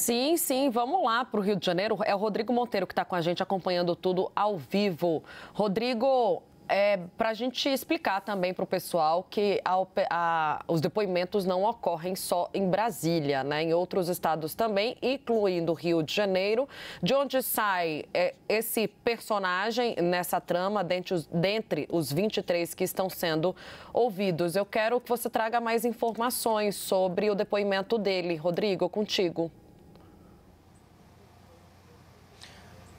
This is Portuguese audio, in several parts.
Sim, sim, vamos lá para o Rio de Janeiro. É o Rodrigo Monteiro que está com a gente acompanhando tudo ao vivo. Rodrigo, é, para a gente explicar também para o pessoal que a, a, os depoimentos não ocorrem só em Brasília, né? em outros estados também, incluindo Rio de Janeiro. De onde sai é, esse personagem nessa trama, dentre os, dentre os 23 que estão sendo ouvidos? Eu quero que você traga mais informações sobre o depoimento dele. Rodrigo, contigo.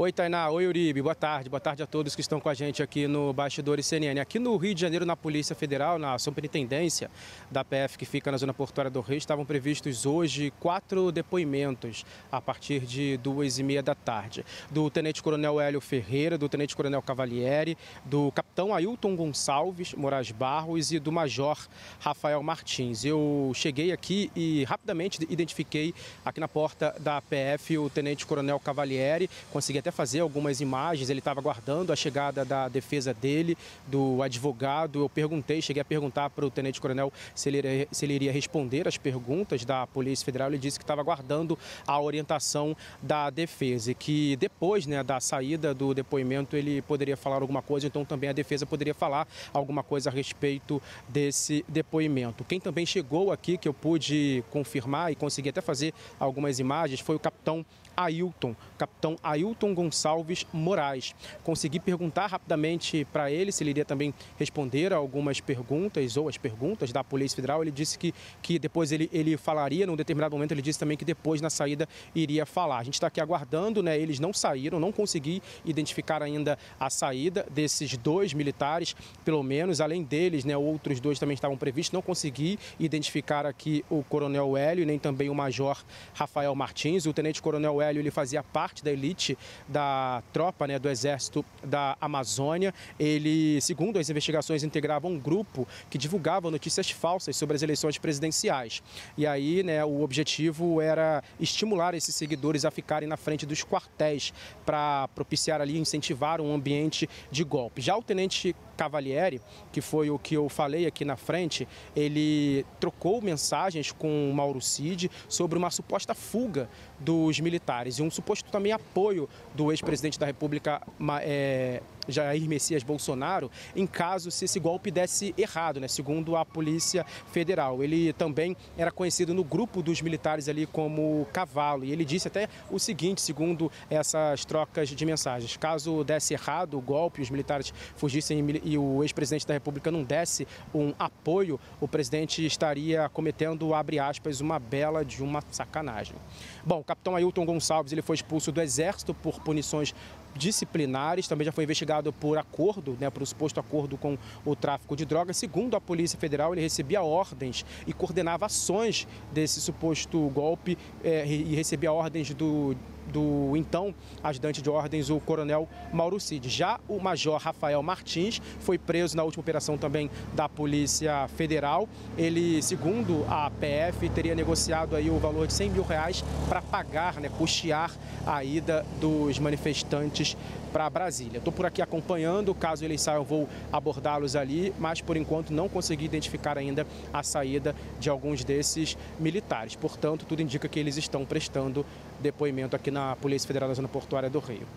Oi, Tainá. Oi, Uribe. Boa tarde. Boa tarde a todos que estão com a gente aqui no Bastidores CNN. Aqui no Rio de Janeiro, na Polícia Federal, na Superintendência da PF, que fica na Zona Portuária do Rio, estavam previstos hoje quatro depoimentos a partir de duas e meia da tarde. Do Tenente Coronel Hélio Ferreira, do Tenente Coronel Cavalieri, do Capitão Ailton Gonçalves Moraes Barros e do Major Rafael Martins. Eu cheguei aqui e rapidamente identifiquei aqui na porta da PF o Tenente Coronel Cavalieri, consegui até fazer algumas imagens, ele estava aguardando a chegada da defesa dele, do advogado. Eu perguntei, cheguei a perguntar para o tenente-coronel se, ele, se ele iria responder as perguntas da Polícia Federal. Ele disse que estava aguardando a orientação da defesa e que depois né, da saída do depoimento ele poderia falar alguma coisa, então também a defesa poderia falar alguma coisa a respeito desse depoimento. Quem também chegou aqui, que eu pude confirmar e consegui até fazer algumas imagens, foi o capitão Ailton, capitão Ailton Gonçalves Moraes. Consegui perguntar rapidamente para ele se ele iria também responder a algumas perguntas ou as perguntas da Polícia Federal. Ele disse que, que depois ele, ele falaria, num determinado momento ele disse também que depois na saída iria falar. A gente está aqui aguardando, né? Eles não saíram, não consegui identificar ainda a saída desses dois militares, pelo menos. Além deles, né, outros dois também estavam previstos. Não consegui identificar aqui o Coronel Hélio, nem também o Major Rafael Martins. O Tenente Coronel Hélio ele fazia parte da elite da tropa né, do Exército da Amazônia. Ele, segundo as investigações, integrava um grupo que divulgava notícias falsas sobre as eleições presidenciais. E aí, né, o objetivo era estimular esses seguidores a ficarem na frente dos quartéis para propiciar ali, incentivar um ambiente de golpe. Já o tenente Cavalieri, que foi o que eu falei aqui na frente, ele trocou mensagens com o Mauro Cid sobre uma suposta fuga dos militares e um suposto também apoio do ex-presidente da República, é, Jair Messias Bolsonaro em caso se esse golpe desse errado, né? segundo a Polícia Federal. Ele também era conhecido no grupo dos militares ali como Cavalo e ele disse até o seguinte, segundo essas trocas de mensagens, caso desse errado o golpe, os militares fugissem e o ex-presidente da República não desse um apoio, o presidente estaria cometendo, abre aspas, uma bela de uma sacanagem. Bom, o capitão Ailton Gonçalves ele foi expulso do Exército por punições disciplinares, também já foi investigado por acordo, né, por suposto acordo com o tráfico de drogas. Segundo a Polícia Federal, ele recebia ordens e coordenava ações desse suposto golpe é, e recebia ordens do do então ajudante de ordens, o coronel Mauro Cid. Já o major Rafael Martins foi preso na última operação também da Polícia Federal. Ele, segundo a PF, teria negociado aí o valor de 100 mil reais para pagar, né, custear a ida dos manifestantes para Brasília. Estou por aqui acompanhando, caso eles saiam, vou abordá-los ali, mas por enquanto não consegui identificar ainda a saída de alguns desses militares. Portanto, tudo indica que eles estão prestando depoimento na Polícia Federal da Zona Portuária do Rio.